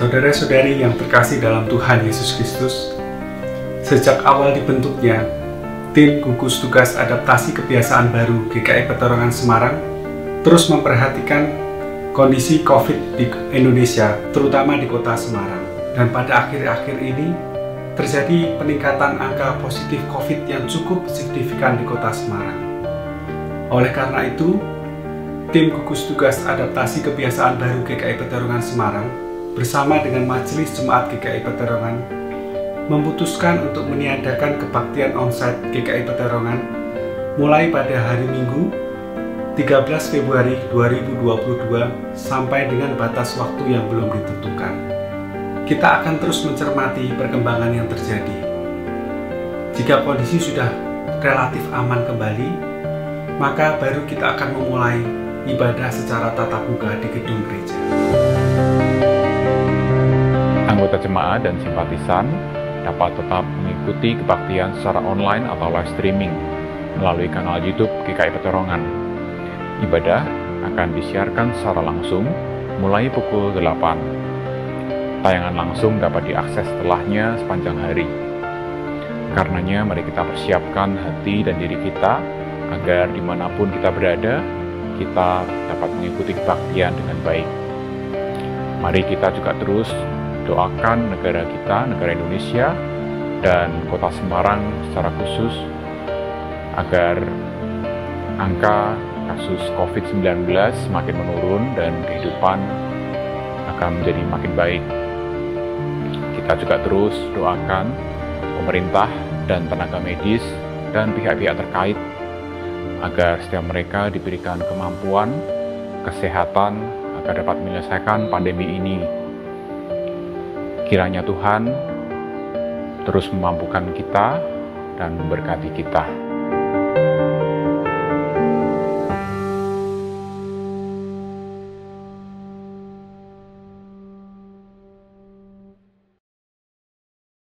Saudara-saudari yang terkasih dalam Tuhan Yesus Kristus, sejak awal dibentuknya, tim gugus tugas adaptasi kebiasaan baru GKI Peterongan Semarang terus memperhatikan kondisi COVID di Indonesia, terutama di kota Semarang. Dan pada akhir-akhir ini, terjadi peningkatan angka positif COVID yang cukup signifikan di kota Semarang. Oleh karena itu, tim gugus tugas adaptasi kebiasaan baru GKI Peterongan Semarang bersama dengan Majelis Jemaat GKI Peterongan memutuskan untuk meniadakan kebaktian onsite GKI Peterongan mulai pada hari Minggu 13 Februari 2022 sampai dengan batas waktu yang belum ditentukan. Kita akan terus mencermati perkembangan yang terjadi. Jika kondisi sudah relatif aman kembali, maka baru kita akan memulai ibadah secara tatap muka di gedung gereja. Anggota jemaat dan simpatisan dapat tetap mengikuti kebaktian secara online atau live streaming melalui kanal YouTube GKI Peterongan. Ibadah akan disiarkan secara langsung mulai pukul 8. Tayangan langsung dapat diakses setelahnya sepanjang hari. Karenanya mari kita persiapkan hati dan diri kita agar di mana pun kita berada, kita dapat mengikuti kebaktian dengan baik. Mari kita juga terus doakan negara kita, negara Indonesia, dan kota Semarang secara khusus agar angka kasus COVID-19 semakin menurun dan kehidupan akan menjadi makin baik. Kita juga terus doakan pemerintah dan tenaga medis dan pihak-pihak terkait agar setiap mereka diberikan kemampuan, kesehatan agar dapat menyelesaikan pandemi ini Kiranya Tuhan terus memampukan kita dan memberkati kita.